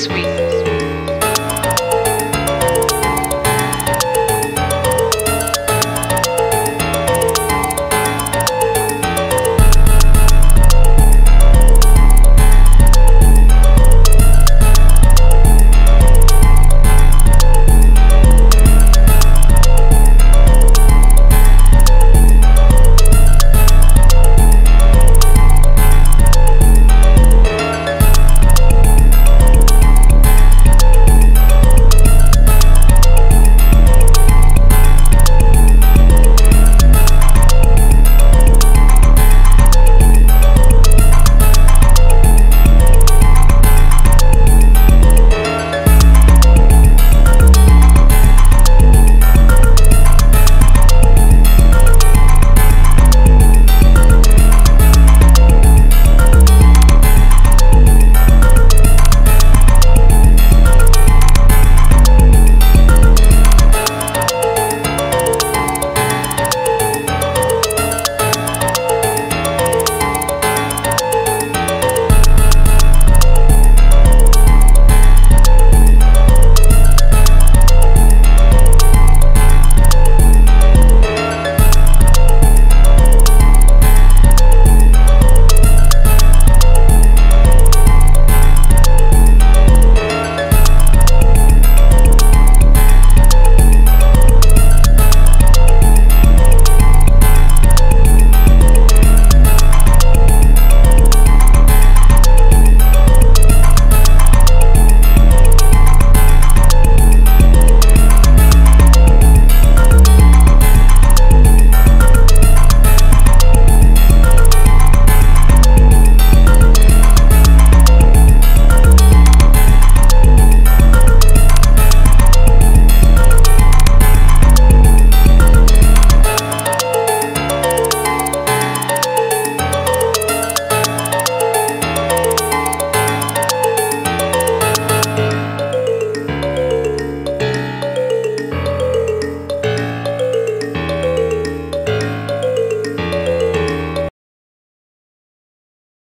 sweet.